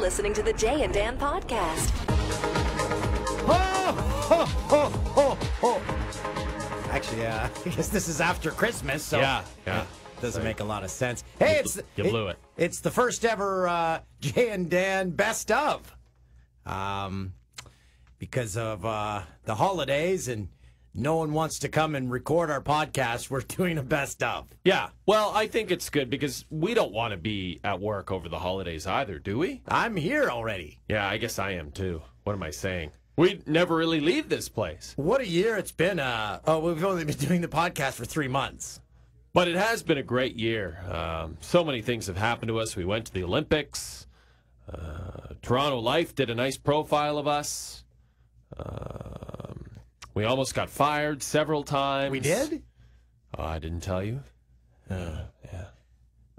listening to the Jay and Dan podcast. Ho, ho, ho, ho, ho. Actually, uh, I guess this is after Christmas, so Yeah, yeah. it doesn't make a lot of sense. Hey, You it's you blew it. It's the first ever uh, Jay and Dan best of, um, because of uh, the holidays and no one wants to come and record our podcast. We're doing a best of. Yeah. Well, I think it's good because we don't want to be at work over the holidays either, do we? I'm here already. Yeah, I guess I am too. What am I saying? We never really leave this place. What a year it's been. Uh, oh, we've only been doing the podcast for three months. But it has been a great year. Um, so many things have happened to us. We went to the Olympics. Uh, Toronto Life did a nice profile of us. Um, we almost got fired several times. We did. Oh, I didn't tell you. Yeah.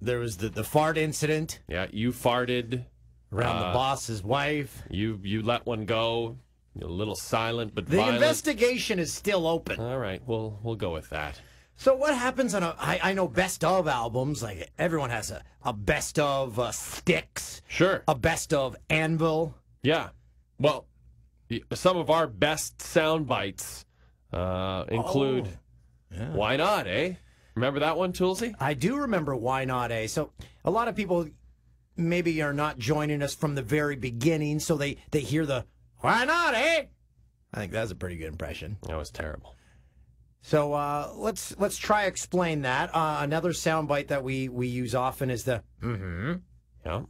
There was the, the fart incident Yeah, you farted. around Uh, the boss's wife. You you let one go. You're a little silent, but The violent. investigation is still open. All right, we'll we'll go with that. So what happens on a? I, I know best of albums. Like everyone has a, a best of uh, sticks, Sure. a best of anvil. Yeah. Well, some of our best sound bites uh, include "Why not?" Eh? Remember that one, Toolsy? I do remember why not eh? So a lot of people maybe are not joining us from the very beginning, so they they hear the why not eh. I think that's a pretty good impression. That was terrible. So uh, let's let's try explain that. Uh, another soundbite that we we use often is the mm-hmm. Yeah.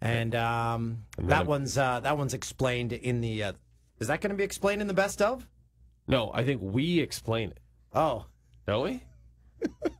And um, that one's uh, that one's explained in the. Uh, is that going to be explained in the best of? No, I think we explain it, Oh, don't we?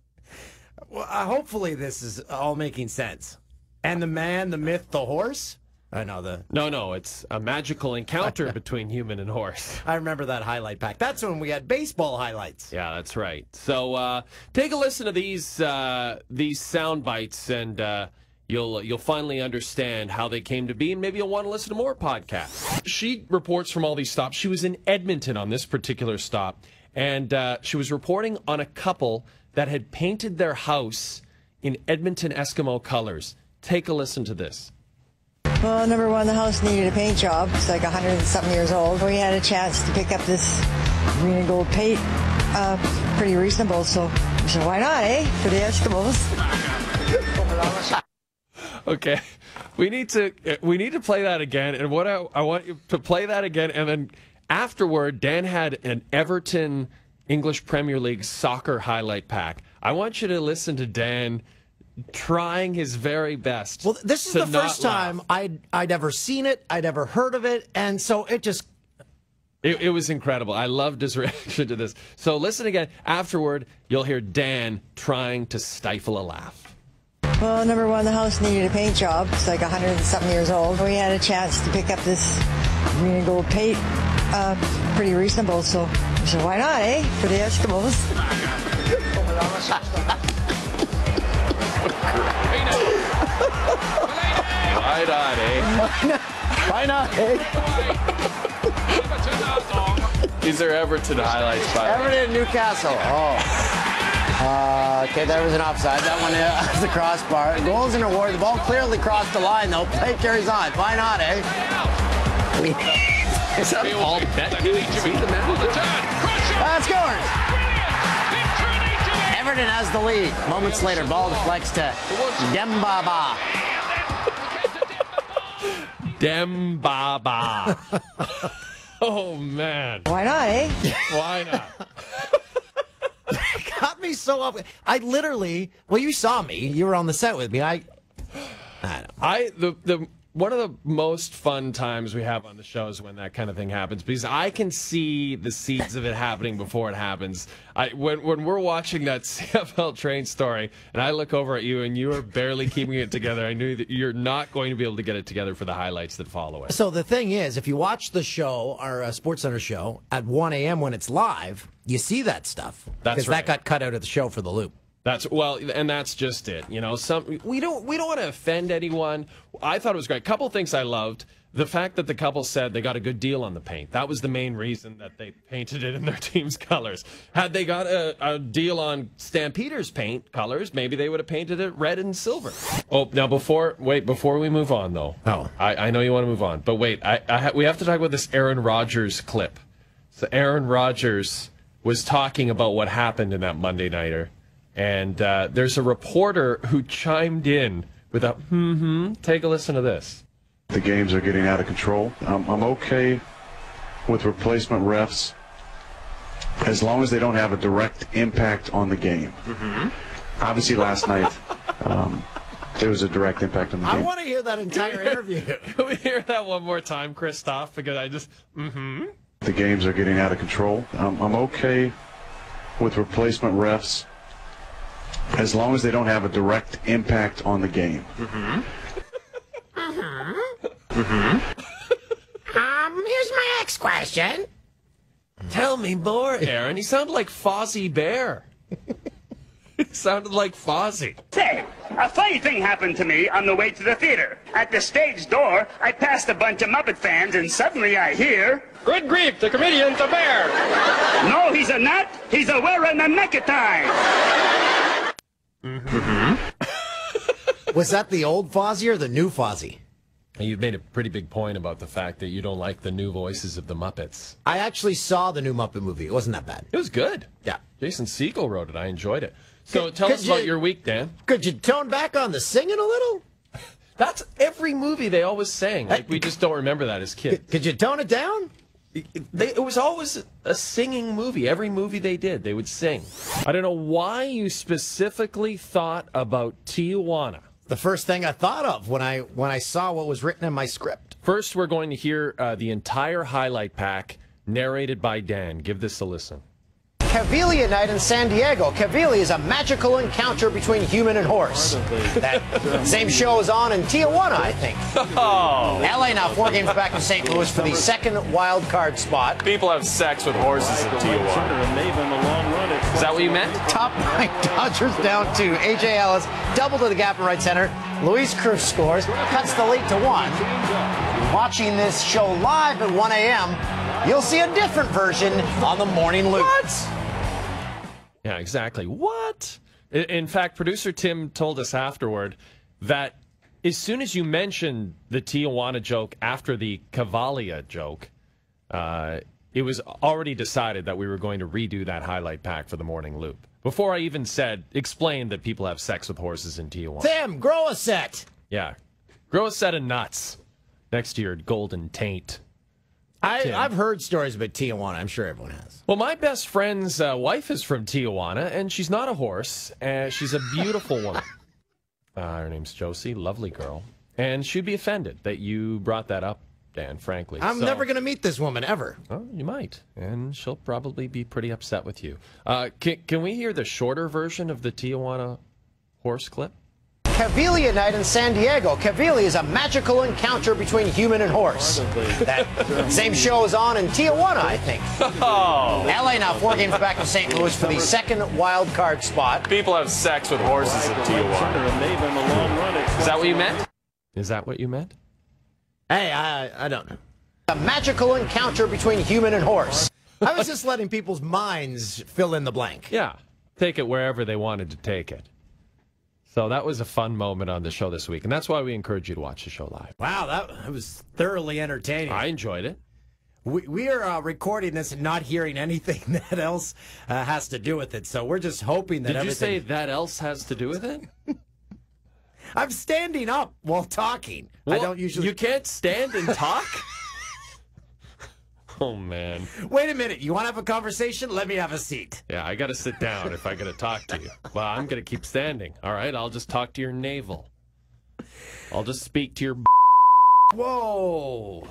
well, uh, hopefully this is all making sense. And the man, the myth, the horse. I know the. No, no, it's a magical encounter between human and horse. I remember that highlight pack. That's when we had baseball highlights. Yeah, that's right. So uh, take a listen to these uh, these sound bites, and uh, you'll you'll finally understand how they came to be, and maybe you'll want to listen to more podcasts. She reports from all these stops. She was in Edmonton on this particular stop, and uh, she was reporting on a couple that had painted their house in Edmonton Eskimo colors. Take a listen to this. Well, number one, the house needed a paint job. It's like 100 and something years old. We had a chance to pick up this green and gold paint, uh, pretty reasonable. So we said, why not, eh? For the Eskimos. Okay, we need to uh, we need to play that again. And what I, I want you to play that again, and then afterward, Dan had an Everton English Premier League soccer highlight pack. I want you to listen to Dan trying his very best. Well, this is the first laugh. time I'd I'd ever seen it. I'd ever heard of it, and so it just It, it was incredible. I loved his reaction to this. So listen again. Afterward, you'll hear Dan trying to stifle a laugh. Well, number one, the house needed a paint job. It's like 100 and something years old. We had a chance to pick up this green and gold paint, uh, pretty reasonable. So we said, why not, eh? For the Eskimos. Right on, eh? why not? eh? These are Everton highlights, by the way. Everton Newcastle. Oh. Uh, okay, there was an offside. That one off the crossbar. Goals and award. The ball clearly crossed the line, though. Play carries on. Why not, eh? Is that Paul Bettany? Is he the manager? That's scores. Everton has the lead. Moments later, ball deflects to Demba Ba. Dembaba. oh man, Why not, eh? why not? Got me so up. I literally. Well, you saw me. You were on the set with me. I. I. I the the one of the most fun times we have on the show is when that kind of thing happens because I can see the seeds of it happening before it happens. I when when we're watching that CFL train story and I look over at you and you are barely keeping it together, I knew that you're not going to be able to get it together for the highlights that follow it. So the thing is, if you watch the show, our uh, SportsCentre show at 1 a.m. when it's live, you see that stuff That's because right. that got cut out of the show for the loop. That's well, and that's just it. You know, some we don't we don't want to offend anyone. I thought it was great. A couple things I loved. The fact that the couple said they got a good deal on the paint. That was the main reason that they painted it in their team's colors. Had they got a, a deal on Stampeders paint colors, maybe they would have painted it red and silver. Oh, now before wait, before we move on though. Oh. I, I know you want to move on, but wait, I, I ha- we have to talk about this Aaron Rodgers clip. So Aaron Rodgers was talking about what happened in that Monday nighter, and uh, there's a reporter who chimed in with a hmm. Take a listen to this. The games are getting out of control. I'm, I'm okay with replacement refs as long as they don't have a direct impact on the game. Obviously, last night um, there was a direct impact on the game. I want to hear that entire interview. Can we hear that one more time, Christoph? Because I just mm-hmm. The games are getting out of control. I'm, I'm okay with replacement refs as long as they don't have a direct impact on the game. Mm-hmm. Aha. Mhm. Mm-hmm. Um, here's my next question. Tell me more, Aaron. He sounded like Fozzie Bear. he sounded like Fozzie. Say, a funny thing happened to me on the way to the theater. At the stage door, I passed a bunch of Muppet fans, and suddenly I hear, Good grief, the comedian's a bear. No, he's a nut. He's a wearing a necktie. Mm-hmm. Was that the old Fozzie or the new Fozzie? You've made a pretty big point about the fact that you don't like the new voices of the Muppets. I actually saw the new Muppet movie. It wasn't that bad. It was good. Yeah. Jason Segel wrote it. I enjoyed it. So Could- tell could us about your week, Dan. Could you tone back on the singing a little? That's every movie they always sang. Like we just don't remember that as kids. Could, could you tone it down? They, it was always a singing movie. Every movie they did, they would sing. I don't know why you specifically thought about Tijuana. The first thing I thought of when I when I saw what was written in my script. First, we're going to hear uh, the entire highlight pack narrated by Dan. Give this a listen. Cavalia night in San Diego. Cavalia is a magical encounter between human and horse. That same show is on in Tijuana, I think. Oh. LA now four games back in St. Louis for the second wild card spot. People have sex with horses in Tijuana. Is that what you meant? Top nine Dodgers down two. AJ Ellis double to the gap in right center. Luis Cruz scores, cuts the lead to one. Watching this show live at 1 a.m., you'll see a different version on the morning loop. What? Yeah, exactly. What? In fact, producer Tim told us afterward that as soon as you mentioned the Tijuana joke after the Cavalia joke, uh, it was already decided that we were going to redo that highlight pack for the morning loop. Before I even said, explain that people have sex with horses in Tijuana. Tim, grow a set. Yeah. Grow a set of nuts next to your golden taint. I. I've heard stories about Tijuana. I'm sure everyone has. Well, my best friend's uh, wife is from Tijuana, and she's not a horse. Uh, she's a beautiful woman. Uh, her name's Josie, lovely girl. And she'd be offended that you brought that up, Dan, frankly. I'm So- never going to meet this woman ever. Oh, you might. And she'll probably be pretty upset with you. Uh, can, can we hear the shorter version of the Tijuana horse clip? Cavalia night in San Diego. Cavalia is a magical encounter between human and horse. That same show is on in Tijuana, I think. Oh. LA now four games back in St. Louis for the second wild card spot. People have sex with horses in Tijuana. Is that what you meant? Is that what you meant? Hey, I, I don't know. A magical encounter between human and horse. I was just letting people's minds fill in the blank. Yeah. Take it wherever they wanted to take it. So that was a fun moment on the show this week. And that's why we encourage you to watch the show live. Wow, that, was thoroughly entertaining. I enjoyed it. We, we are uh, recording this and not hearing anything that else uh, has to do with it. So we're just hoping that Did you say that else has to do with it? I'm standing up while talking. I don't usually. You can't stand and talk? oh, man. Wait a minute. You want to have a conversation? Let me have a seat. Yeah, I got to sit down if I got to talk to you. Well, I'm going to keep standing. All right, I'll just talk to your navel. I'll just speak to your. Whoa.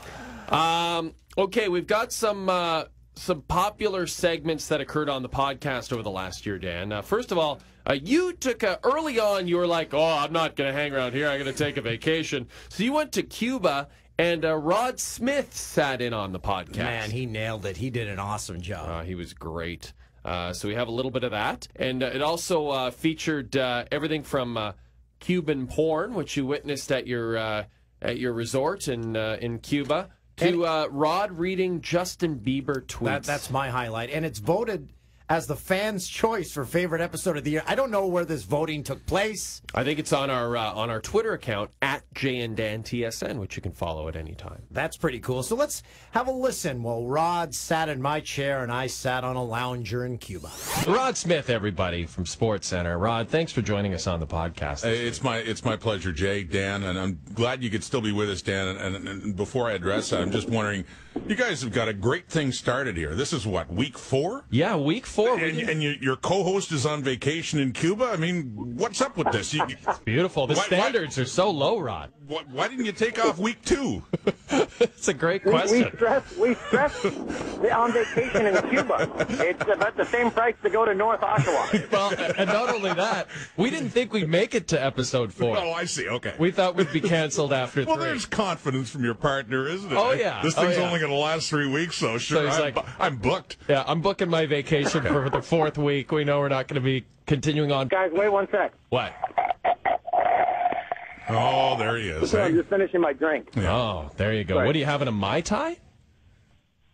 Um. Okay, we've got some uh, some popular segments that occurred on the podcast over the last year, Dan. Uh, first of all, uh, you took a, early on. You were like, "Oh, I'm not going to hang around here. I'm going to take a vacation." So you went to Cuba, and uh, Rod Smith sat in on the podcast. Man, he nailed it. He did an awesome job. Uh, he was great. Uh, so we have a little bit of that. And uh, it also uh, featured uh, everything from uh, Cuban porn, which you witnessed at your uh, at your resort in uh, in Cuba, to uh, Rod reading Justin Bieber tweets. That, that's my highlight. And it's voted as the fans' choice for favorite episode of the year. I don't know where this voting took place. I think it's on our uh, on our Twitter account at Jay and Dan TSN, which you can follow at any time. That's pretty cool. So let's have a listen while Rod sat in my chair and I sat on a lounger in Cuba. Rod Smith, everybody from SportsCentre. Rod, thanks for joining us on the podcast. It's my it's my pleasure, Jay, Dan, and I'm glad you could still be with us, Dan. And, and, and before I address that, I'm just wondering, you guys have got a great thing started here. This is what week four, yeah, week four. and, and your, your co-host is on vacation in Cuba. I mean, what's up with this? You, Beautiful. The Why- why- standards are so low, Rod. why, why didn't you take off week two? It's a great We, we question. stress we stress the, on vacation in Cuba. It's about the same price to go to North Oshawa. Well, and not only that, we didn't think we'd make it to episode four. Oh, I see. Okay. We thought we'd be canceled after well, three. there's confidence from your partner, isn't it? Oh, yeah. This Oh, thing's yeah. only going to last three weeks, so sure, so he's I'm, like- bu- I'm booked. Yeah, I'm booking my vacation for the fourth week. We know we're not going to be continuing on. Guys, wait one sec. What? Oh, there he is. So I'm eh? just finishing my drink. Oh, there you go. Sorry. What are you having a mai tai?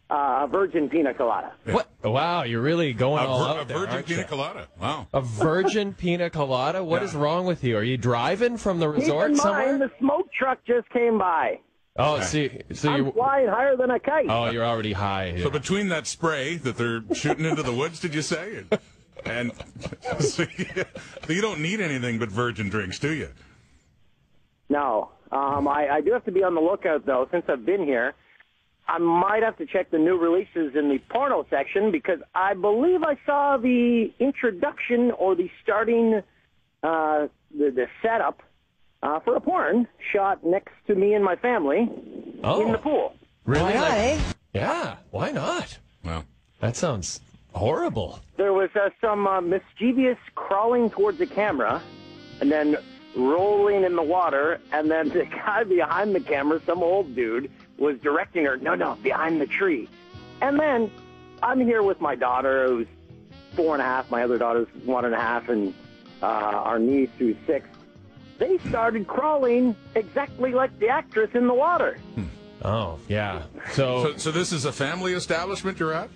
Uh, a virgin pina colada. What? Wow, you're really going A, all out a there, virgin aren't pina you? colada. Wow. A virgin pina colada? What Yeah. is wrong with you? Are you driving from the resort Keep resort in somewhere? mind, the smoke truck just came by. Oh, see, so I'm you. flying higher than a kite. Oh, you're already high. So between that spray that they're shooting into the woods, did you say? And, and so you, you don't need anything but virgin drinks, do you? No. Um, I, I do have to be on the lookout, though, since I've been here. I might have to check the new releases in the porno section because I believe I saw the introduction or the starting, uh, the, the setup uh, for a porn shot next to me and my family Oh, in the pool. really? Why Like- yeah, why not? Well, That sounds horrible. There was uh, some uh, mischievous crawling towards the camera and then rolling in the water, and then the guy behind the camera, some old dude, was directing her, no, no, behind the tree. And then I'm here with my daughter, who's four and a half, my other daughter's one and a half, and uh, our niece, who's six. They started crawling exactly like the actress in the water. Hmm. Oh, yeah. so, so this is a family establishment you're at?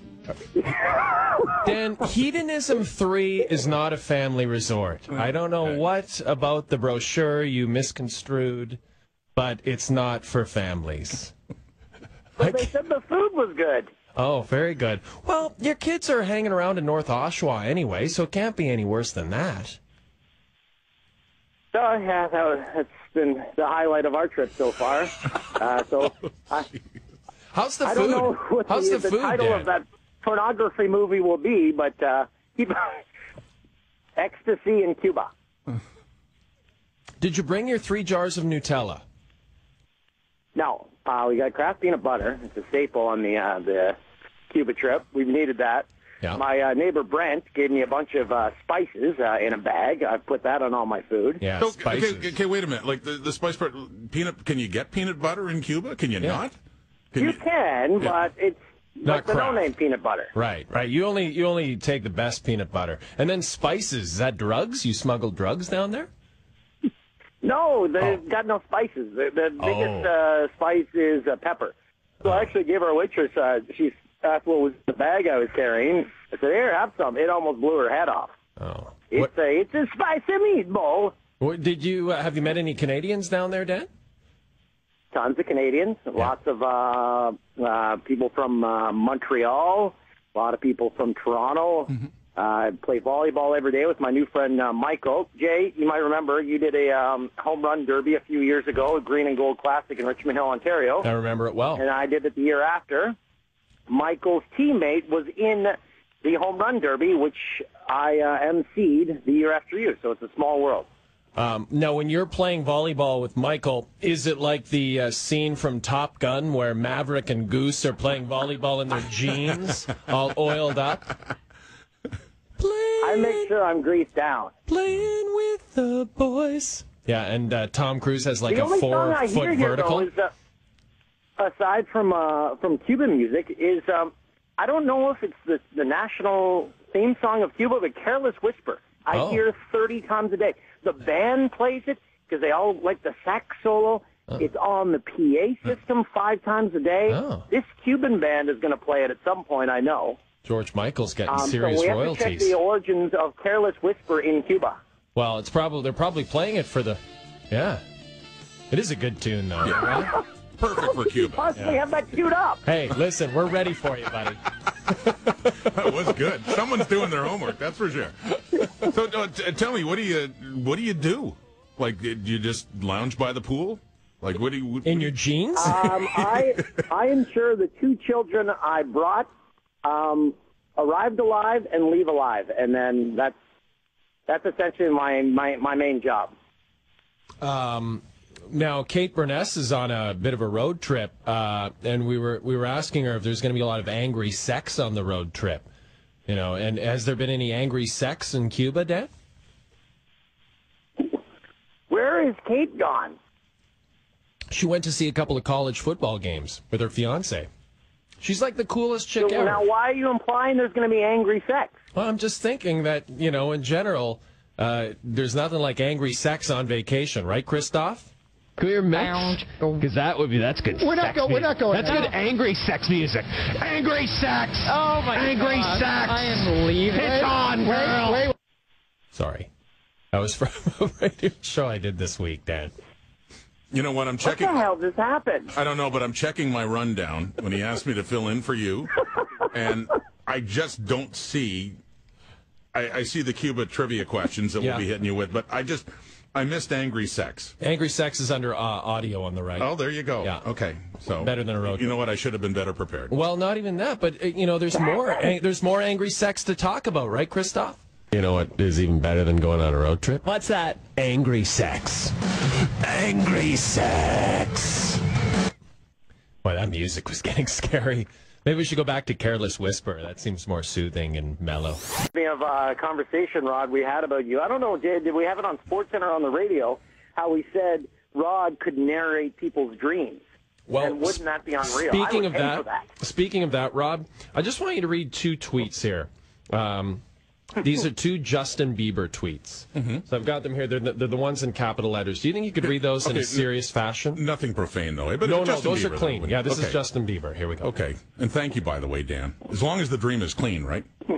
Dan, Hedonism 3 is not a family resort. I hmm. don't know what about the brochure you misconstrued, but it's not for families. But they said the food was good. Oh, very good. Well, your kids are hanging around in North Oshawa anyway, so it can't be any worse than that. So yeah, that, that's been the highlight of our trip so far. Uh, so I, How's the I food? don't know what How's the, the, food, title Dan? of that pornography movie will be, but uh, keep ecstasy in Cuba. Did you bring your three jars of Nutella? No, uh, we got Kraft peanut butter. It's a staple on the uh, the Cuba trip. We've needed that. Yeah. My uh, neighbor Brent gave me a bunch of uh, spices uh, in a bag. I put that on all my food. Yeah, So, spices. okay, okay, wait a minute. Like the, the spice part, peanut. Can you get peanut butter in Cuba? Can you Yeah. not? Can You can, Yeah. but it's Not like the Kraft. no-name peanut butter. Right, right. You only you only take the best peanut butter, and then spices. Is that drugs? You smuggle drugs down there? No, they've got no spices. The, the biggest uh, spice is uh, pepper. So I actually gave our waitress, uh, she asked what was the bag I was carrying. I said, here, have some. It almost blew her head off. Oh. It's a, it's a spicy meatball. what did you uh, have you met any Canadians down there, Dan? Tons of Canadians, lots of uh, uh, people from uh, Montreal, a lot of people from Toronto. Uh, I play volleyball every day with my new friend uh, Michael. Jay, you might remember you did a um, home run derby a few years ago, a Green and Gold Classic in Richmond Hill, Ontario. I remember it well. and I did it the year after. Michael's teammate was in the home run derby, which I uh, emceed the year after you. So it's a small world. Um, now, when you're playing volleyball with Michael, is it like the uh, scene from Top Gun where Maverick and Goose are playing volleyball in their jeans, all oiled up? I make sure I'm greased down. Playing with the boys. Yeah, and uh, Tom Cruise has like the a four foot hear here, vertical. though, is uh, aside from uh, from Cuban music, is um, I don't know if it's the the national theme song of Cuba, the Careless Whisper. I Oh. hear 30 times a day. The band plays it because they all like the sax solo. It's on the PA system five times a day. Oh. This Cuban band is going to play it at some point, I know. George Michael's getting Um, so serious we have to check the origins of Careless Whisper in Cuba. Well, it's probably they're probably playing it for the. Yeah, it is a good tune though. right? Perfect for Cuba. Possibly have that queued up. Hey, listen, we're ready for you, buddy. That was good. Someone's doing their homework, that's for sure. So uh, t- tell me, what do you what do you do? Like, did you just lounge by the pool? Like, what do you? In your jeans? Um, I I ensure the two children I brought um, arrived alive and leave alive, and then that's that's essentially my my, my main job. Um, now Kate Beirness is on a bit of a road trip, uh, and we were we were asking her if there's going to be a lot of angry sex on the road trip. You know, and has there been any angry sex in Cuba, Dan? Where is Kate gone? She went to see a couple of college football games with her fiance. She's like the coolest chick So ever. now, why are you implying there's going to be angry sex? Well, I'm just thinking that, you know, in general, uh, there's nothing like angry sex on vacation, right, Christoph? Clear mix? Because that would be, that's good We're not sex go- we're not going That's there. good angry sex music. Angry sex! Oh my god. Angry God. sex! I am leaving. It's on, Wait, girl! wait, Sorry. That was from a radio show I did this week, Dan. You know what? I'm What checking. the hell just happened? I don't know, but I'm checking my rundown when he asked me to fill in for you, and I just don't see. I, I see the Cuba trivia questions that Yeah. we'll be hitting you with, but I just I missed angry sex. Angry sex is under uh, audio on the right. Oh, there you go. Yeah. Okay. So Better than a road trip. You know what? I should have been better prepared. Well, not even that, but uh, you know, there's more. Ang- there's more angry sex to talk about, right, Christoph? You know what is even better than going on a road trip? What's that? Angry sex. Angry sex. Boy, that music was getting scary. Maybe we should go back to Careless Whisper. That seems more soothing and mellow. Speaking of uh, conversation, Rod, we had about you. I don't know, did, did we have it on SportsCentre on the radio? How we said Rod could narrate people's dreams. Well, and wouldn't that be unreal? Speaking of that, that. speaking of that, Rob, I just want you to read two tweets here. Um, these are two Justin Bieber tweets. So I've got them here. They're the, they're the ones in capital letters. Do you think you could read those in a serious fashion? Nothing profane though. eh? But no, no, Justin those are clean. though. Yeah, this Okay. is Justin Bieber. Here we go. Okay, and thank you, by the way, Dan. As long as the dream is clean, right?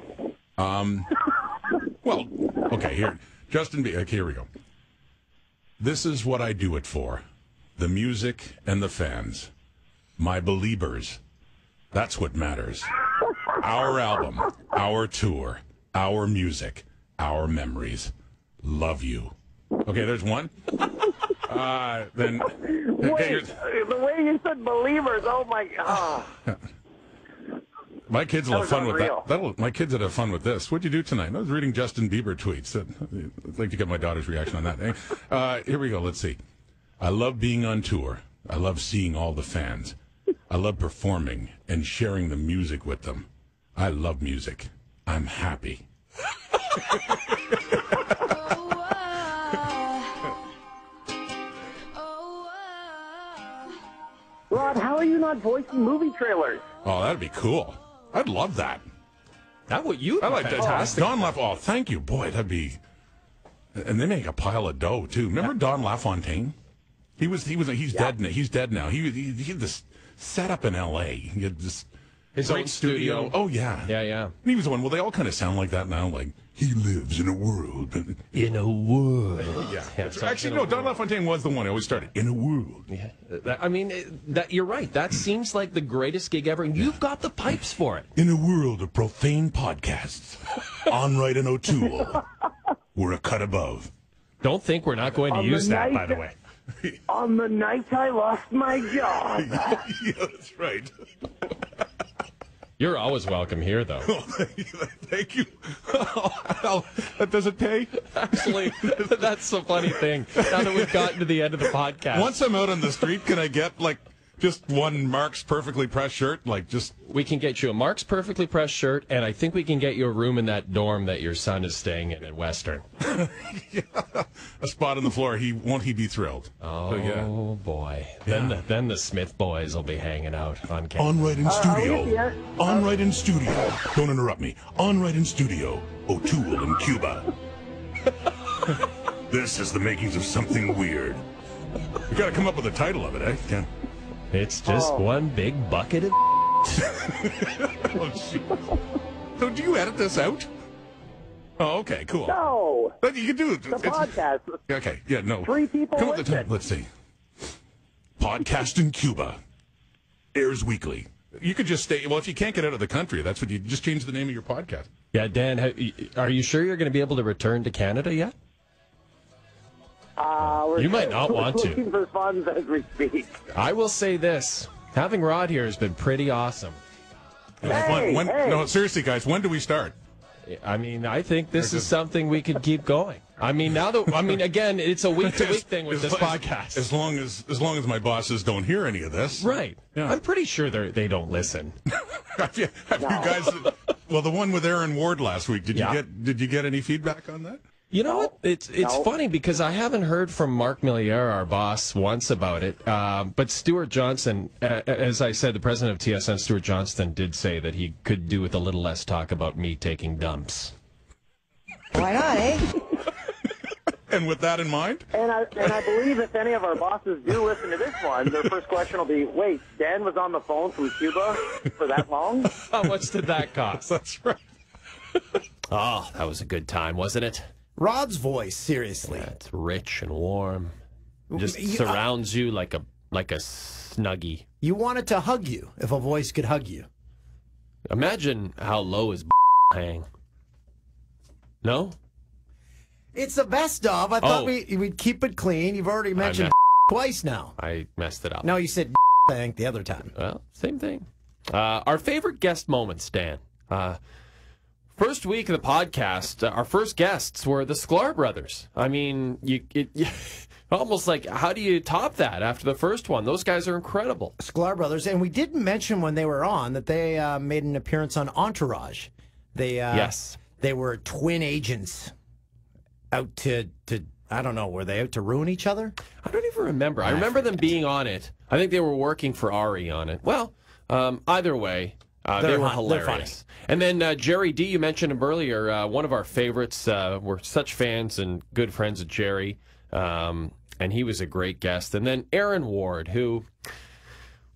Um, well, okay, here, Justin Bieber. Here we go. This is what I do it for: the music and the fans, my believers. That's what matters. Our album, our tour, our music, our memories. Love you. Okay, there's one. Uh, then, Wait, the way you said believers, oh my god. My kids will have fun with that. That'll, my kids would have fun with this. What'd you do tonight? I was reading Justin Bieber tweets. I'd like to get my daughter's reaction on that. Uh, here we go. Let's see. I love being on tour. I love seeing all the fans. I love performing and sharing the music with them. I love music. I'm happy. Rod, how are you not voicing movie trailers? Oh, that'd be cool. I'd love that. That would you? I like that. fantastic. Don Laff. Oh, thank you, boy. That'd be. And they make a pile of dough too. Remember Don LaFontaine? He was. He was. He's dead. now. He's dead now. He he, he had this set up in L.A. He had this His great own studio. Oh yeah. Yeah, yeah. And he was the one. Well, they all kind of sound like that now. Like he lives in a world. In a world. Yeah. Yeah, so Actually, in no. Don LaFontaine was the one. I always started in a world. Yeah, I mean, that you're right. That seems like the greatest gig ever, and you've got the pipes for it. In a world of profane podcasts, Onrait and O'Toole, we're a cut above. Don't think we're not going to On use the that, by the way. On the night I lost my job. yeah, that's right. You're always welcome here, though. Thank you. Oh, that doesn't pay. Actually, that's the funny thing. Now that we've gotten to the end of the podcast, Once I'm out on the street, can I get like just one Mark's perfectly pressed shirt, like just We can get you a Mark's perfectly pressed shirt, and I think we can get you a room in that dorm that your son is staying in at Western. a spot on the floor. He won't he be thrilled? Oh yeah. boy! Then the, then the Smith boys will be hanging out on campus. Onrait in studio. Onrait in studio. Don't interrupt me. Onrait in studio. O'Toole in Cuba. this is the makings of something weird. We got to come up with a title of it, eh, Ken? It's just Oh. one big bucket of. oh, jeez. So do you edit this out? Oh, okay, cool. No. But you can do it. The It's- podcast. Okay, yeah, no. Three people Come the listen. title. Let's see. Podcast in Cuba. Airs weekly. You could just stay. Well, if you can't get out of the country, that's what you just change the name of your podcast. Yeah, Dan, are you sure you're going to be able to return to Canada yet? Uh, You might not we're want to. For funds as we speak. I will say this: having Rod here has been pretty awesome. when, when, No, seriously, guys, when do we start? I mean, I think this is something we could keep going. I mean, now that I mean, again, it's a week to week thing with As- this as- podcast. As long as as long as my bosses don't hear any of this, Right. Yeah. I'm pretty sure they they don't listen. have you, have you guys? Well, the one with Aaron Ward last week. Did Yeah. you get Did you get any feedback on that? You know what? It's it's No. funny because I haven't heard from Mark Milliere, our boss, once about it. Um, but Stewart Johnston, uh, as I said, the president of TSN, Stewart Johnston, did say that he could do with a little less talk about me taking dumps. Why not, eh? And with that in mind, And I and I believe if any of our bosses do listen to this one, their first question will be, "Wait, Dan was on the phone from Cuba for that long?" How much did that cost? that's right. Oh, that was a good time, wasn't it? Rod's voice, seriously. It's rich and warm. It Just You- surrounds you like a like a snuggie. You wanted to hug you if a voice could hug you. Imagine how low his hang. No? It's the best of. I thought Oh. we, we'd keep it clean. You've already mentioned twice now. I messed it up. No, you said I think the other time. Well, same thing. Uh, our favorite guest moments, Dan. Uh, first week of the podcast, uh, our first guests were the Sklar brothers. I mean, you it, almost like how do you top that after the first one? Those guys are incredible. Sklar Brothers, and we did mention when they were on that they uh, made an appearance on Entourage. They uh, Yes. they were twin agents out to to I don't know were they out to ruin each other? I don't even remember. I remember them being on it. I think they were working for Ari on it. Well, um, either way, uh, they were hun- hilarious. And then uh, Gerry Dee, you mentioned him earlier. Uh, one of our favorites. Uh, we're such fans and good friends of Gerry, um, and he was a great guest. And then Aaron Ward, who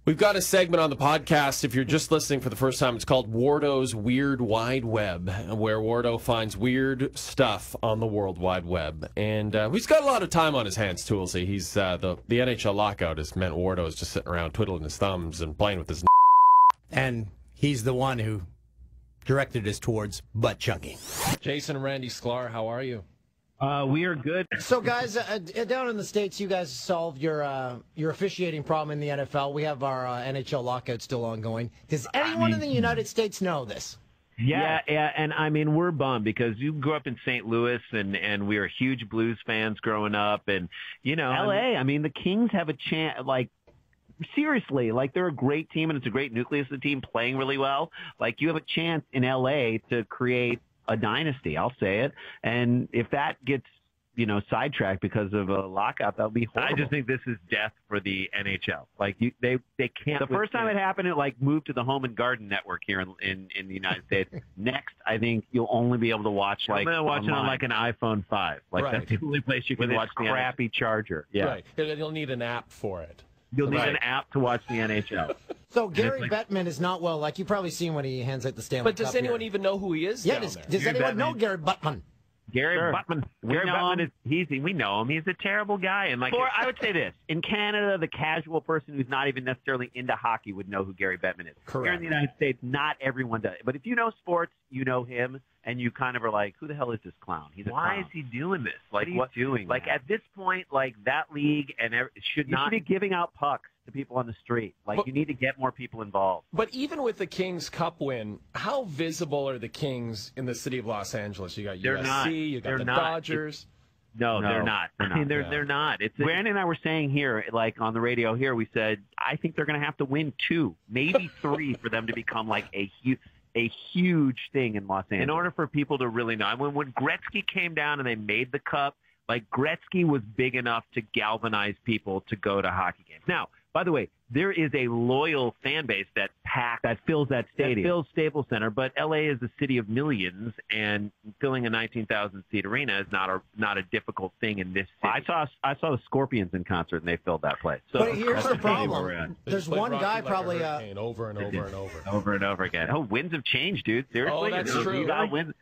we've got a segment on the podcast. If you're just listening for the first time, it's called Wardo's Weird Wide Web, where Wardo finds weird stuff on the World Wide Web. And uh, he's got a lot of time on his hands, Toolsy. He's uh, the the NHL lockout has meant Wardo is just sitting around twiddling his thumbs and playing with his. And he's the one who directed us towards butt chugging. Jason and Randy Sklar, how are you? Uh, we are good. So, guys, uh, uh, down in the states, you guys solved your uh, your officiating problem in the NFL. We have our uh, NHL lockout still ongoing. Does anyone in the United States know this? Yeah, yeah, and I mean we're bummed because you grew up in St. Louis and and we were huge Blues fans growing up, and you know, L.A. I mean the Kings have a chance. Like seriously, like they're a great team and it's a great nucleus of the team playing really well. Like you have a chance in L.A. to create a dynasty. I'll say it, and if that gets you know sidetracked because of a lockout, that'll be horrible. I just think this is death for the NHL. Like you, they they can't. The first time it happened, it like moved to the Home and Garden Network here in in, in the United States. Next, I think you'll only be able to watch like I'm gonna watch it on like an iPhone five. Like Right. that's the only place you can with watch its the crappy charger. Yeah, Right. You'll need an app for it. You'll need Right. an app to watch the NHL. So Gary like- Bettman is not well. Like you've probably seen when he hands out the Stanley But does Cup anyone here. even know who he is? Yeah, down does, there? does Gary anyone know Gary Bettman? Gary Sure. Buttman. We Gary him. is he's we know him. He's a terrible guy and like For, I would say this: in Canada, the casual person who's not even necessarily into hockey would know who Gary Bettman is. Correct. Here in the United States, not everyone does. But if you know sports, you know him, and you kind of are like, "Who the hell is this clown? He's a why clown." is he doing this? Like, what? what- doing? Like man? at this point, like that league and ev- should You not should be giving out pucks to people on the street. Like But- you need to get more people involved. But even with the Kings Cup win, how visible are the Kings in the city of Los Angeles? You got They're USC, not. you got They're the not. Dodgers. No, No, they're not. they're I mean, not. they're Yeah. they're not. It's Brandon and I were saying here, like on the radio here, we said I think they're going to have to win two, maybe three, for them to become like a huge a huge thing in Los Angeles. In order for people to really know, I mean, when Gretzky came down and they made the cup, like Gretzky was big enough to galvanize people to go to hockey games. Now, by the way, there is a loyal fan base that packs That fills that stadium. that fills Staples Center, but LA is a city of millions, and filling a 19,000 seat arena is not a not a difficult thing in this city. I saw I saw the Scorpions in concert and they filled that place. So But here's the the thing where we're problem. There's one guy probably. Uh, over and over and over. over and over again. Oh, winds have changed, dude. Seriously, Oh, that's You true. You got winds.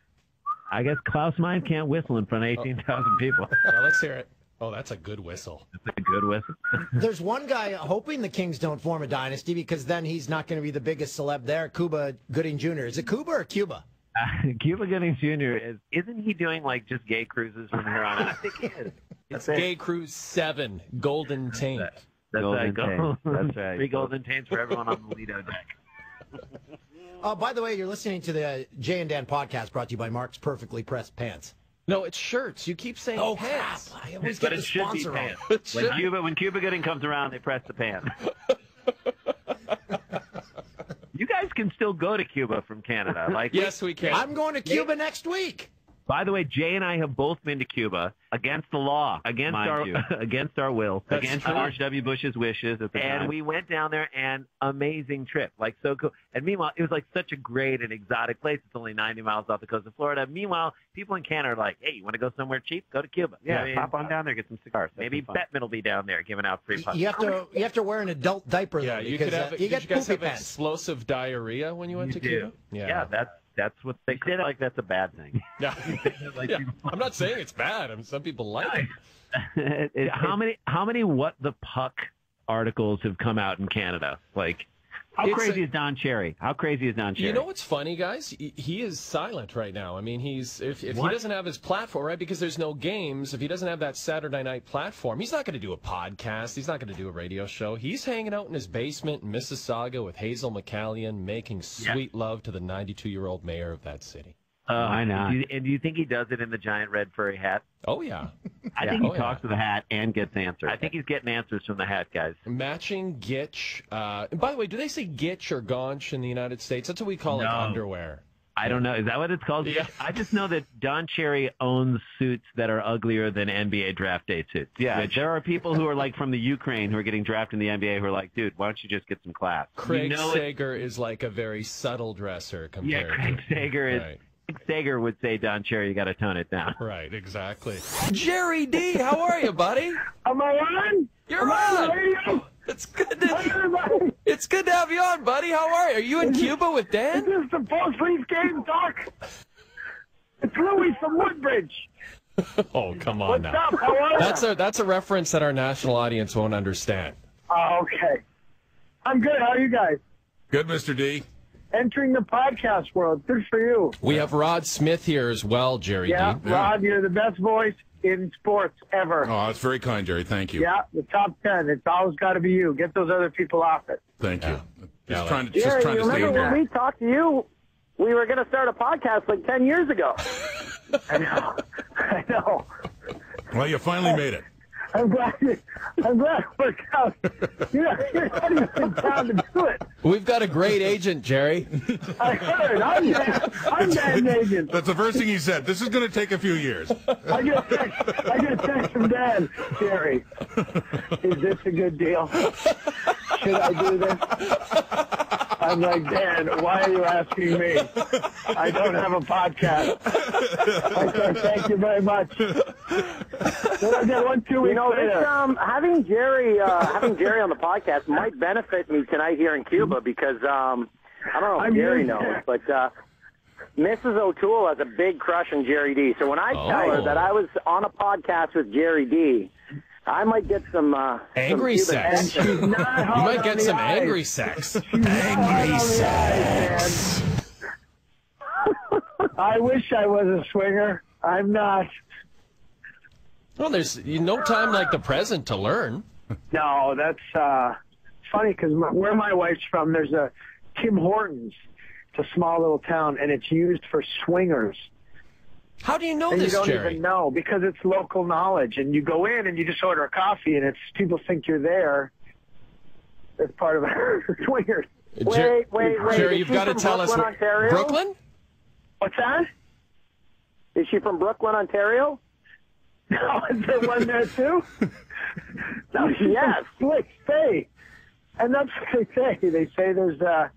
I guess Klaus Meine can't whistle in front of Oh. 18,000 people. Yeah, let's hear it. Oh, that's a good whistle. It's a good whistle. there's one guy hoping the Kings don't form a dynasty because then he's not going to be the biggest celeb there. Cuba Gooding Jr. Is it Cuba or Cuba? Cuba Gooding Jr. is Isn't he doing like just gay cruises from here on out? I think he is. It's Gay Cruise 7, Golden Taint. That's Golden right. Go- Taint. That's right. Three golden taints for everyone on the Lido deck. Uh, by the way, you're listening to the Jay and Dan podcast brought to you by Mark's Perfectly Pressed Pants. No, it's shirts. You keep saying Oh, pants. crap. I always But get it the should be sponsor wrong. pants. When Cuba when Cuba Gooding comes around, they press the pan. you guys can still go to Cuba from Canada. Like Yes, we can. I'm going to Cuba next week. By the way, Jay and I have both been to Cuba against the law, against Mind our you. against our will, That's against true. George W. Bush's wishes at the and time. we went down there and amazing trip like so cool and meanwhile it was like such a great and exotic place it's only 90 miles off the coast of florida meanwhile people in canada are like hey you want to go somewhere cheap go to cuba yeah, I mean, pop on down there, get some cigars. Have maybe some. Bettman will be down there giving out free puffs You have to you have to wear an adult diaper Yeah, though you because could have. uh, you did get you guys have pants. explosive diarrhea when you went You to do. Cuba? yeah. that's that's what they Say that like that's a bad thing. Yeah. like Yeah. I'm not saying it's bad. I mean, some people like it. It- it- how many how many what the puck articles have come out in canada like How It's crazy a- is Don Cherry? How crazy is Don Cherry? You know what's funny, guys? He, is silent right now. I mean, he's if, if he doesn't have his platform, right? Because there's no games. If he doesn't have that Saturday night platform, he's not going to do a podcast. He's not going to do a radio show. He's hanging out in his basement in Mississauga with Hazel McCallion, making sweet love to the 92 year old mayor of that city. Uh, Why not? do you- and do you think he does it in the giant red furry hat Oh yeah, I Yeah. think he Oh, talks yeah. to the hat and gets answers. i think he's getting answers from the hat guys matching Gitch. Uh, and by the way, do they say Gitch or Gaunch in the United States? That's what we call like No. underwear. I don't know. Is that what it's called? Yeah. I just know that Don Cherry owns suits that are uglier than NBA draft day suits. Yeah, Which, there are people who are like from the Ukraine who are getting drafted in the NBA who are like, dude, why don't you just get some class? Craig know Sager is like a very subtle dresser compared. To Yeah, Craig to Sager is. Right. Craig Sager would say Don Cherry, you got to tone it down. Right, exactly. Gerry Dee, how are you, buddy? Am I on? You're Am on. on the radio? It's good. To, everybody. it's good to have you on, buddy. How are you? Are you in Cuba with Dan? Is Dan? this the post-leaf game talk? It's Louis from Woodbridge. Oh, come on What's now. up? How are That's you? a that's a reference that our national audience won't understand. Oh, okay. I'm good. How are you guys? Good, Mr. D. Entering the podcast world. Good for you. We have Rod Smith here as well, Gerry Yeah, Dee. Rod, you're the best voice in sports ever. Oh, that's very kind, Gerry. Thank you. Yeah, the top ten. It's always got to be you. Get those other people off it. Thank you. Yeah, Just trying to, Gerry, just trying you to stay remember in when we talked to you? We were going to start a podcast like ten years ago. I know. I know. Well, you finally made it. I'm glad. I'm glad it worked out. You're not, you're not even in town to do it. We've got a great agent, Gerry. I heard. I'm Dan. I'm Dan Nagin. That's the first thing he said. This is going to take a few years. I get a text. I get a text from Dan. Gerry, is this a good deal? Should I do this? I'm like, Dan, why are you asking me? I don't have a podcast. I said, thank you very much. Then I one, two weeks You know, later. um, having Gerry, uh, having Gerry on the podcast might benefit me tonight here in Cuba because um, I don't know if I'm Gerry knows, but uh, Mrs. O'Toole has a big crush on Gerry Dee. So when I tell her Oh. that I was on a podcast with Gerry Dee, I might get some uh, Angry some sex. And accent. she's not You might get some eyes. angry sex. She's not hard eyes. I wish I was a swinger. I'm not. Well, there's no time like the present to learn. No, that's uh, funny because where my wife's from, there's a Tim Hortons. It's a small little town, and it's used for swingers. How do you know and this, you don't Gerry? even know because it's local knowledge. And you go in and you just order a coffee, and it's people think you're there as part of swingers. Jer- Wait, wait, wait. Gerry, Is you've got to tell us. Brooklyn, what- Ontario? Brooklyn? What's that? Is she from Brooklyn, Ontario? No, is there one there too? no, Yes. Slick Bay. And that's what they say. They say there's uh,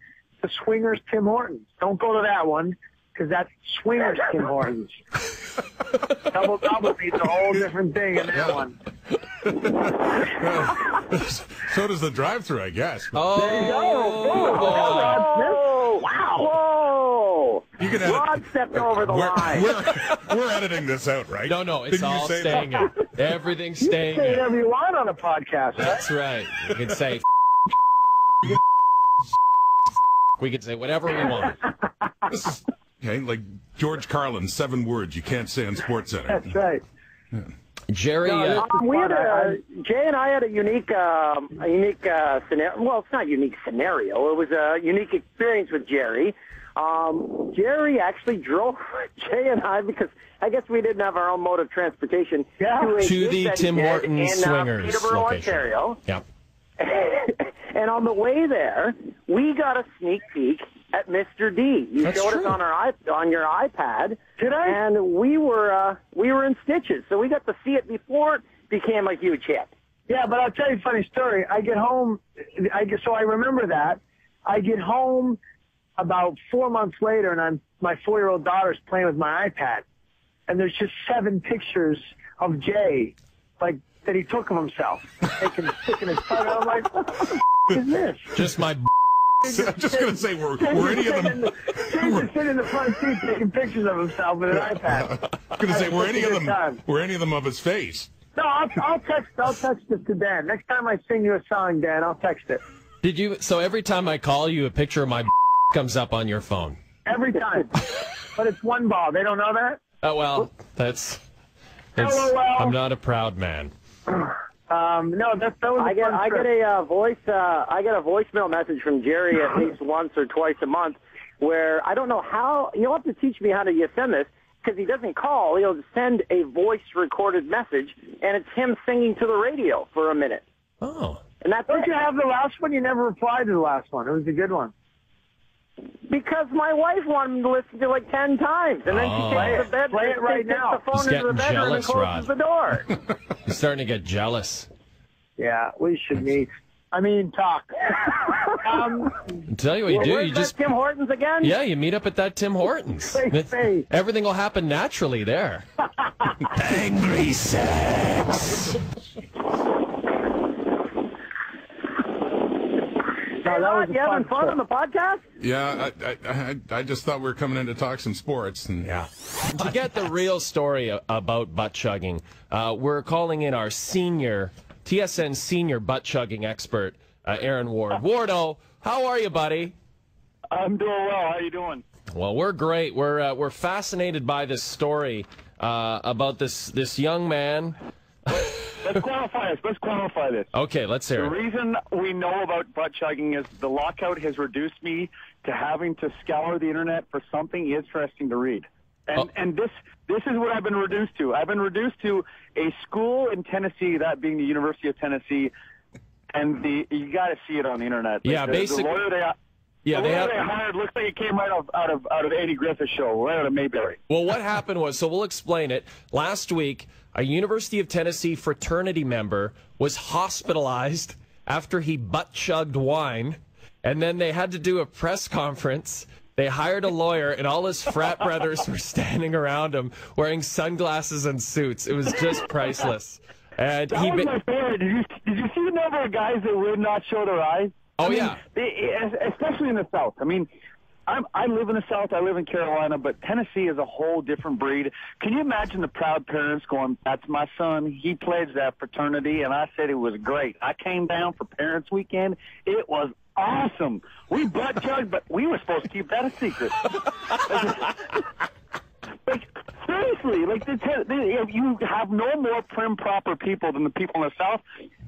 the Swingers Tim Hortons. Don't go to that one because that's Swingers Tim Hortons. double double means a whole different thing in that one. so does the drive-through, I guess. Oh, There you go. Boom. Oh, Wow. Whoa! You can edit- Rod stepped over the We're, line. we're, we're editing this out, right? No, no, it's Didn't you all staying that? in. Everything's You staying can say in. whatever you want on a podcast. That's right. We can say. we can say whatever we want. This is- okay, like George Carlin, seven words you can't say on SportsCentre. That's right. Gerry, No, uh, Um, we had a, Jay and I had a unique, um, a unique uh, scenario. Well, it's not a unique scenario. It was a unique experience with Gerry. Um, Gerry actually drove Jay and I because I guess we didn't have our own mode of transportation Yeah. to, a to gig the Tim Hortons in, uh, Swingers Peterborough, location. Ontario. Yeah. and on the way there, we got a sneak peek at Mr. D. You That's showed true. us on our on your iPad. Did I? And we were uh, we were in stitches, so we got to see it before it became a huge hit. Yeah, but I'll tell you a funny story. I get home, I get, so I remember that. I get home about four months later, and I'm my four year old daughter's playing with my iPad, and there's just seven pictures of Jay, like that he took of himself, taking sticking his tongue. out. I'm like, what the f- is this? Just my. I'm just going to say, were, were any of them? Jay's just sitting in the front seat taking pictures of himself with an iPad. I'm going to say, were any of them? Time. Were any of them of his face? No, I'll, I'll text. I'll text it to Dan. Next time I sing you a song, Dan, I'll text it. Did you? So every time I call you, a picture of my comes up on your phone. Every time. but it's one ball. They don't know that? Oh well, that's. Oh, that's LOL. I'm not a proud man. Um, no, that's that was a I get fun I trip. get a uh, voice uh, I get a voicemail message from Gerry at least once or twice a month where I don't know how you'll have to teach me how to you send this because he doesn't call he'll send a voice recorded message and it's him singing to the radio for a minute Oh. and that's Don't it. you have the last one? You never replied to the last one. It was a good one. Because my wife wanted him to listen to it like ten times and then Oh. she takes the bed Play it right takes now. the phone He's into the getting bedroom jealous, and closes Rod. the door You're starting to get jealous. Yeah, we should meet. I mean, talk. um, I'll tell you what you do. You just Tim Hortons again yeah, you meet up at that Tim Hortons. Face, Everything will happen naturally there. Angry sex. No, that was a you having fun fun on the podcast Yeah, I, I, I, I just thought we were coming in to talk some sports, and Yeah. to get the real story about butt chugging, uh, we're calling in our senior TSN senior butt chugging expert, uh, Aaron Ward. Wardo, how are you, buddy? I'm doing well. How are you doing? Well, we're great. We're uh, we're fascinated by this story uh, about this this young man. Let's qualify this. Let's qualify this. Okay, let's The hear it. The reason we know about butt chugging is the lockout has reduced me to having to scour the internet for something interesting to read. And Oh. and this this is what I've been reduced to. I've been reduced to a school in Tennessee, that being the University of Tennessee, and the you got to see it on the internet. Like, Yeah, the, basic- The lawyer they Yeah, the they have. they hired looks like it came right out of out of out of Andy Griffith's show, right out of Mayberry. Well, what happened was, so we'll explain it. Last week, a University of Tennessee fraternity member was hospitalized after he butt chugged wine, and then they had to do a press conference. They hired a lawyer, and all his frat brothers were standing around him wearing sunglasses and suits. It was just priceless. And That he, was my favorite. Did you did you see the number of guys that would not show their eyes? Oh, I mean, yeah. especially in the South. I mean, I'm, I live in the South. I live in Carolina, but Tennessee is a whole different breed. Can you imagine the proud parents going, "That's my son. He pledged that fraternity, and I said it was great. I came down for Parents Weekend. It was awesome. We butt chugged, but we were supposed to keep that a secret." like, seriously, like they tell, they, you have no more prim proper people than the people in the South,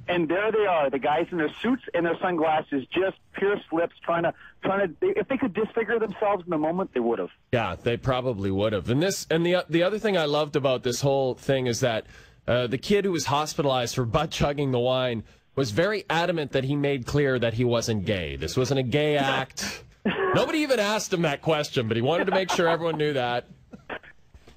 and there they are, the guys in their suits and their sunglasses, just pierced lips, trying to trying to. They, if they could disfigure themselves in the moment, they would have. Yeah, they probably would have. And this, and the the other thing I loved about this whole thing is that uh, the kid who was hospitalized for butt chugging the wine was very adamant that he made clear that he wasn't gay. This wasn't a gay act. Nobody even asked him that question, but he wanted to make sure everyone knew that.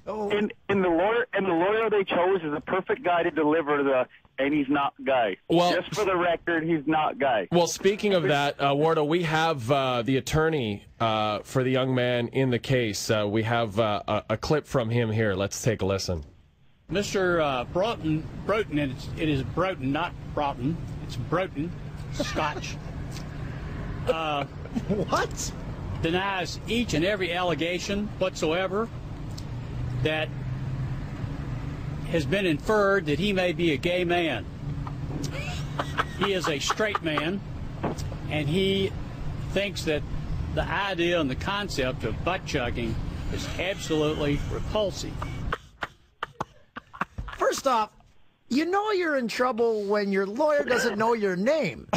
And, and the lawyer and the lawyer they chose is the perfect guy to deliver the. And he's not guy. Well- just for the record, he's not guy. Well, speaking of that, uh, Wardo, we have uh, the attorney uh, for the young man in the case. Uh, we have uh, a, a clip from him here. Let's take a listen. Mr. Uh, Broughton, Broughton, and it's, it is Broughton, not Broughton. It's Broughton, Scotch. Uh, what? Denies each and every allegation whatsoever that has been inferred that he may be a gay man. he is a straight man, and he thinks that the idea and the concept of butt chugging is absolutely repulsive. First off, you know you're in trouble when your lawyer doesn't know your name.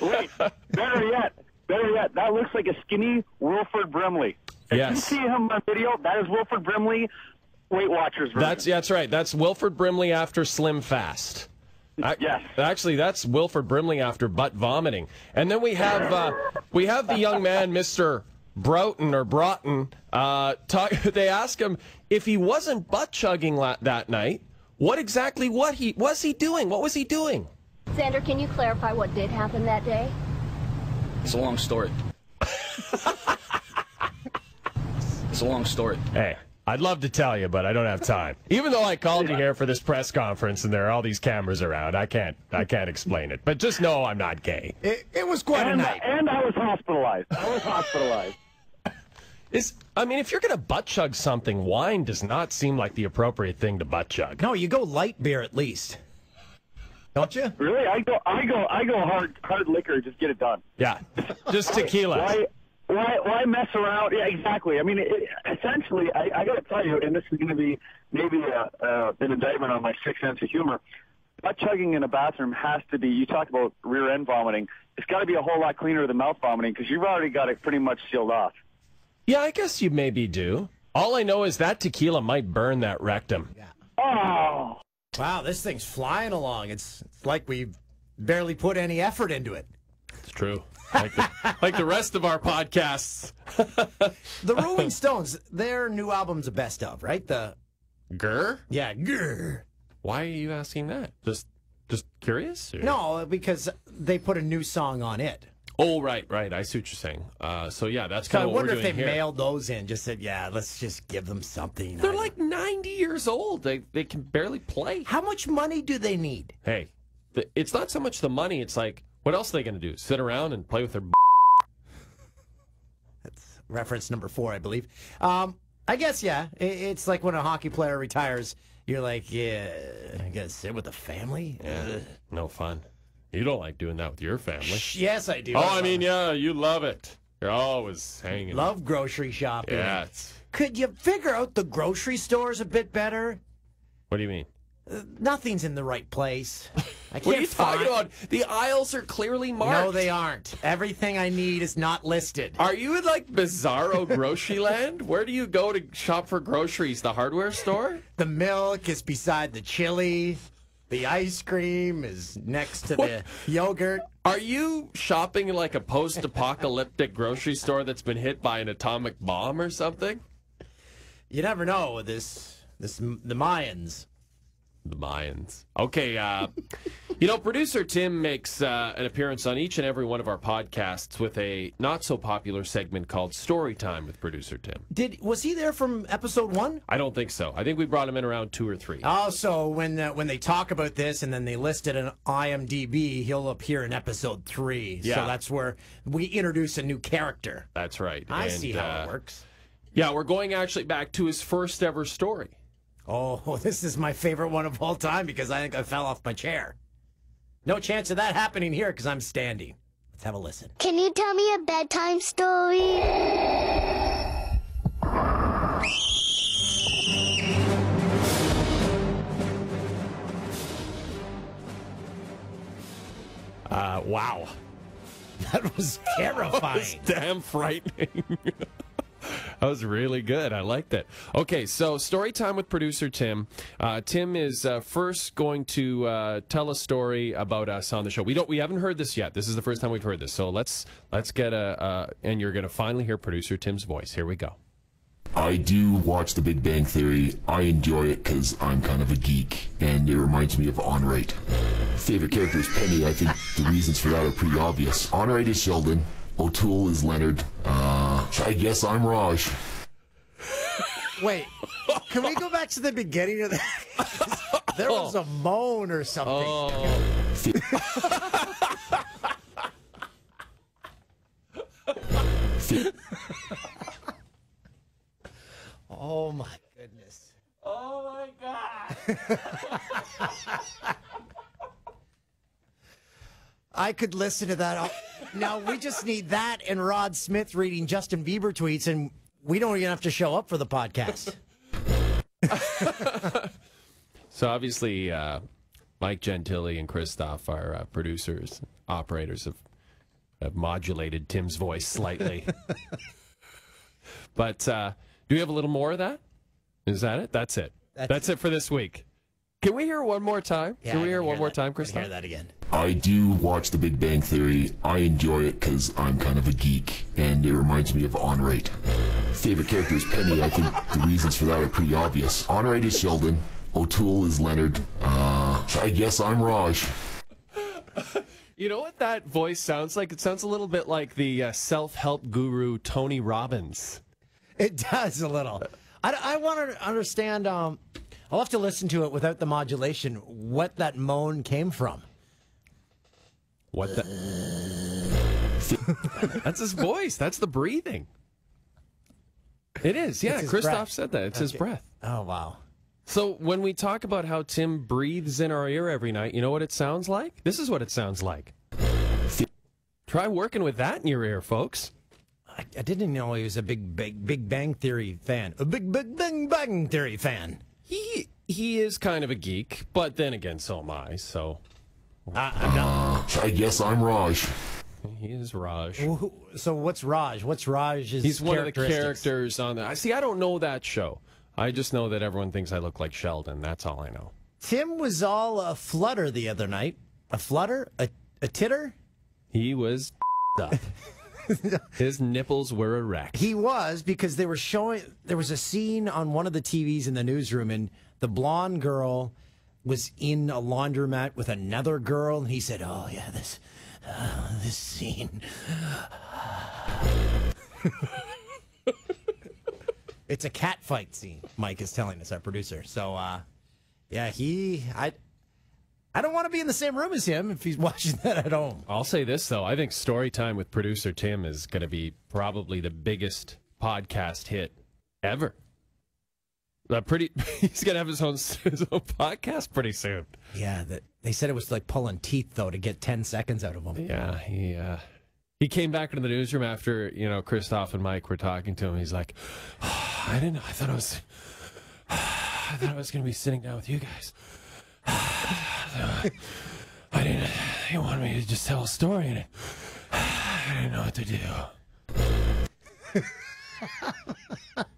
Wait, better yet, better yet, that looks like a skinny Wilford Brimley. If Yes. you see him on video, that is Wilford Brimley, Weight Watchers version. That's yeah, that's right. That's Wilford Brimley after Slim Fast. yes. Actually, that's Wilford Brimley after butt vomiting. And then we have uh, we have the young man, Mister Broughton or Broughton. Uh, talk, they ask him if he wasn't butt chugging la- that night. What exactly what he was he doing? What was he doing? Xander, can you clarify what did happen that day? It's a long story. it's a long story. Hey, I'd love to tell you, but I don't have time. Even though I called you here for this press conference and there are all these cameras around, I can't I can't explain it. But just know I'm not gay. It, it was quite and, a night. And I was hospitalized. I was hospitalized. Is I mean, if you're gonna butt chug something, wine does not seem like the appropriate thing to butt chug. No, you go light beer at least. Don't you? Really, I go, I go, I go hard, hard liquor. Just get it done. Yeah, just tequila. Why, why, why mess around? Yeah, exactly. I mean, it, essentially, I, I got to tell you, and this is going to be maybe a, uh, an indictment on my sixth sense of humor. Butt chugging in a bathroom has to be. You talked about rear end vomiting. It's got to be a whole lot cleaner than mouth vomiting because you've already got it pretty much sealed off. Yeah, I guess you maybe do. All I know is that tequila might burn that rectum. Yeah. Oh. Wow, this thing's flying along. It's, it's like we barely put any effort into it. It's true. Like the, like the rest of our podcasts. The Rolling Stones, their new album's a best of, right? The Grr? Yeah, grr. Why are you asking that? Just just curious? or- No, because they put a new song on it. Oh, right, right. I see what you're saying. Uh, so yeah, that's So kind I of what wonder we're if they here. mailed those in. Just said, yeah, let's just give them something. They're like 90 years old. They they can barely play. How much money do they need? Hey, it's not so much the money. It's like, what else are they going to do? Sit around and play with their. That's reference number four, I believe. Um, I guess yeah. It's like when a hockey player retires, you're like, yeah, I gotta sit with the family. Yeah, no fun. You don't like doing that with your family. Yes, I do. Oh, I mean, yeah, you love it. You're always hanging. love grocery shopping. Yeah. Could you figure out the grocery stores a bit better? what do you mean? Nothing's in the right place. I can't What are you find... talking about? The aisles are clearly marked. No, they aren't. Everything I need is not listed. Are you in like bizarro grocery land? Where do you go to shop for groceries? The hardware store? The milk is beside the chili. The ice cream is next to the yogurt. Are you shopping in like a post-apocalyptic grocery store that's been hit by an atomic bomb or something? You never know with this. This the Mayans. The Mayans. Okay, uh, you know, producer Tim makes uh, an appearance on each and every one of our podcasts with a not so popular segment called Story Time with producer Tim. Did was he there from episode one? I don't think so. I think we brought him in around two or three. Also, when uh, when they talk about this and then they list it in IMDb, he'll appear in episode three. Yeah. So that's where we introduce a new character. That's right. I And, see how uh, it works. Yeah, we're going actually back to his first ever story. Oh, this is my favorite one of all time because I think I fell off my chair. No chance of that happening here because I'm standing. Let's have a listen. Can you tell me a bedtime story? Uh, wow. That was terrifying. That was damn frightening. that was really good. I liked it. Okay, so story time with producer Tim. Uh, Tim is uh, first going to uh, tell a story about us on the show. We don't. We haven't heard this yet. This is the first time we've heard this. So let's let's get a. Uh, and you're going to finally hear producer Tim's voice. Here we go. I do watch The Big Bang Theory. I enjoy it because I'm kind of a geek, and it reminds me of Onrait. Favorite character is Penny. I think the reasons for that are pretty obvious. Onrait is Sheldon. O'Toole is Leonard. Uh, I guess I'm Raj. Wait, can we go back to the beginning of that? there was a moan or something. oh my goodness. Oh my god. I could listen to that. Now we just need that and Rod Smith reading Justin Bieber tweets, and we don't even have to show up for the podcast. So obviously, uh, Mike Gentili and Christoph, our uh, producers, operators, have, have modulated Tim's voice slightly. but uh, do we have a little more of that? Is that it? That's it. That's, it for this week. Can we hear one more time? Yeah, Can we hear one hear more that. time, I gotta hear that again. I do watch The Big Bang Theory. I enjoy it because I'm kind of a geek, and it reminds me of Onrait. Favorite character is Penny. I think the reasons for that are pretty obvious. Onrait is Sheldon. O'Toole is Leonard. Uh, I guess I'm Raj. You know what that voice sounds like? It sounds a little bit like the uh, self-help guru Tony Robbins. It does a little. I, I want to understand. Um, I'll have to listen to it without the modulation. What that moan came from? What the? That's his voice. That's the breathing. It is. Yeah, Christoph breath. said that. It's his breath. Oh wow. So when we talk about how Tim breathes in our ear every night, you know what it sounds like? This is what it sounds like. Try working with that in your ear, folks. I, I didn't know he was a big, big, Big Bang Theory fan. A big, big, Bang Bang Theory fan. He he is kind of a geek, but then again, so am I. So Uh, I guess I'm Raj. he is Raj. Who- who- So what's Raj? What's Raj's? He's one of the characteristics? characters on the. I see. I don't know that show. I just know that everyone thinks I look like Sheldon. That's all I know. Tim was all a flutter the other night. A flutter? A, a titter? He was up. His nipples were erect. He was because they were showing. There was a scene on one of the TVs in the newsroom, and the blonde girl was in a laundromat with another girl, and he said, "Oh yeah, this uh, this scene." it's a cat fight scene. Mike is telling us, our producer. So, uh, yeah, he I. I don't want to be in the same room as him if he's watching that at home. I'll say this though. I think story time with producer Tim is going to be probably the biggest podcast hit ever. Uh, pretty. He's going to have his own his own podcast pretty soon. Yeah, that they said it was like pulling teeth though to get ten seconds out of him. Yeah, he uh, he came back into the newsroom after you know Christoph and Mike were talking to him. He's like, I didn't. I thought I was. I thought I was going to be sitting down with you guys. I didn't. They wanted me to just tell a story, and I didn't know what to do.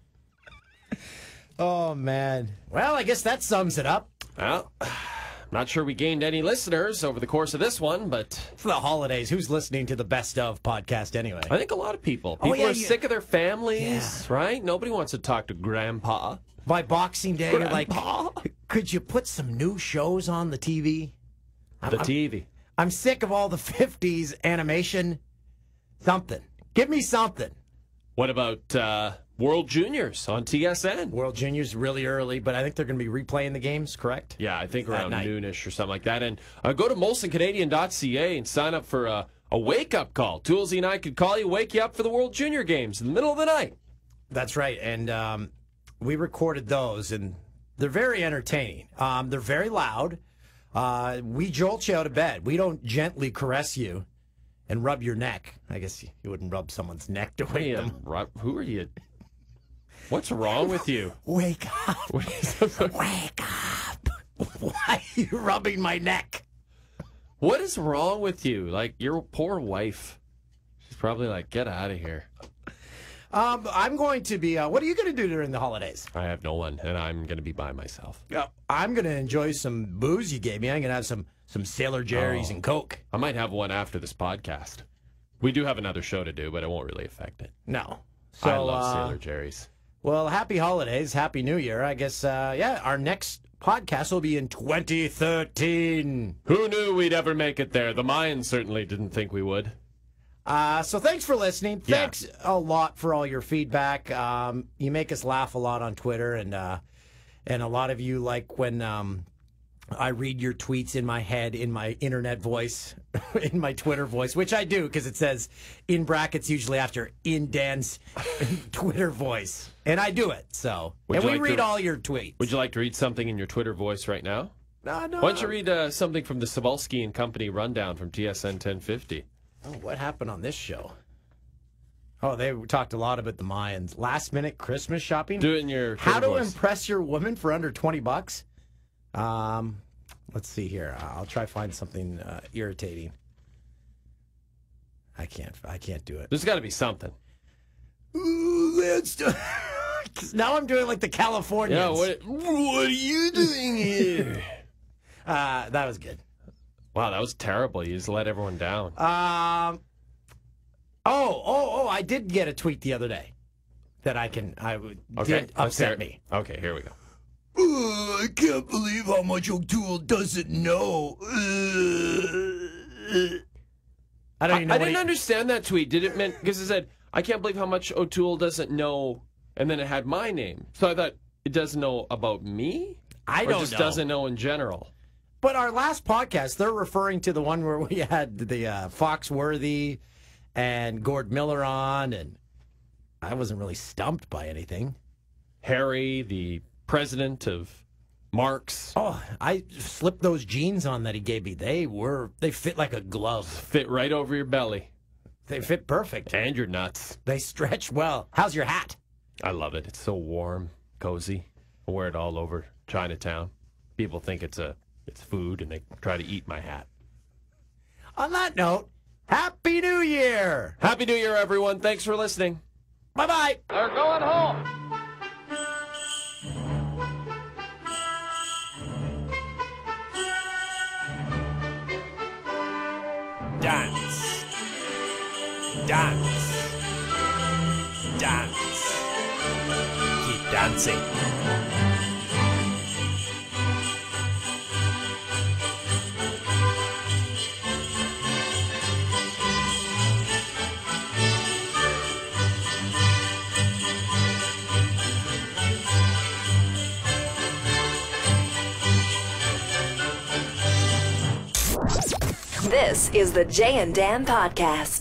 Oh man. Well, I guess that sums it up. Well, not sure we gained any listeners over the course of this one, but for the holidays, who's listening to the Best of podcast anyway? I think a lot of people. Oh, People yeah, are you- sick of their families, right? Nobody wants to talk to grandpa. By Boxing Day, you're like, could you put some new shows on the TV? The TV. I'm sick of all the 50s animation. Something. Give me something. What about uh, World Juniors on TSN? World Juniors really early, but I think they're going to be replaying the games, correct? Yeah, I think around noonish or something like that. And uh, go to molsoncanadian.ca and sign up for a, a wake up call. Toolsy and I could call you, wake you up for the World Junior games in the middle of the night. That's right. And um, we recorded those, and they're very entertaining. Um, they're very loud. Uh, we jolt you out of bed. We don't gently caress you and rub your neck. I guess you wouldn't rub someone's neck to wake them. um, Rob, who are you? What's wrong with you? Wake up. Wake up. Why are you rubbing my neck? What is wrong with you? Like your poor wife. She's probably like, get out of here. Um, I'm going to be. Uh, what are you going to do during the holidays? I have no one, and I'm going to be by myself. Uh, I'm going to enjoy some booze you gave me. I'm going to have some some Sailor Jerry's Oh. and Coke. I might have one after this podcast. We do have another show to do, but it won't really affect it. No. I love uh, Sailor Jerry's. Well, happy holidays, happy New Year. I guess. Uh, yeah, our next podcast will be in 2013. Who knew we'd ever make it there? The Mayans certainly didn't think we would. Uh, so thanks for listening. Yeah. Thanks a lot for all your feedback. Um, you make us laugh a lot on Twitter, and uh, and a lot of you like when um, I read your tweets in my head in my internet voice, in my Twitter voice, which I do because it says in brackets usually after in Dan's Twitter voice, and I do it. So Would and we like read to- all your tweets. Would you like to read something in your Twitter voice right now? No, no. Why don't you read uh, something from the Sobalski and Company rundown from TSN 1050? Oh, what happened on this show? Oh, they talked a lot about the Mayans. Last minute Christmas shopping. Do it in your How to voice. impress your woman for under twenty bucks? Um, let's see here. I'll try find something uh, irritating. I can't. I can't do it. There's got to be something. Ooh, let's now I'm doing like the Californians. Yeah, what- what are you doing here? uh, that was good. Wow, that was terrible. You just let everyone down. Um. Oh, oh, oh! I did get a tweet the other day that I can. I would Okay, did upset me. Okay, here we go. I can't believe how much O'Toole doesn't know. I don't even know I what didn't he- understand that tweet. Did it mean because it said I can't believe how much O'Toole doesn't know, and then it had my name. So I thought it doesn't know about me. I or don't just know. doesn't know in general. But our last podcast, they're referring to the one where we had the uh, Foxworthy and Gord Miller on, and I wasn't really stumped by anything. Harry, the president of Marks. Oh, I slipped those jeans on that he gave me. They were they fit like a glove. fit right over your belly They fit perfect. and your nuts. They stretch well. How's your hat? I love it. It's so warm, cozy. I wear it all over Chinatown. People think it's a it's food, and they try to eat my hat. On that note, Happy New Year! Happy New Year, everyone! Thanks for listening. Bye bye. They're going home. Dance. Dance. Dance. This is the Jay and Dan Podcast.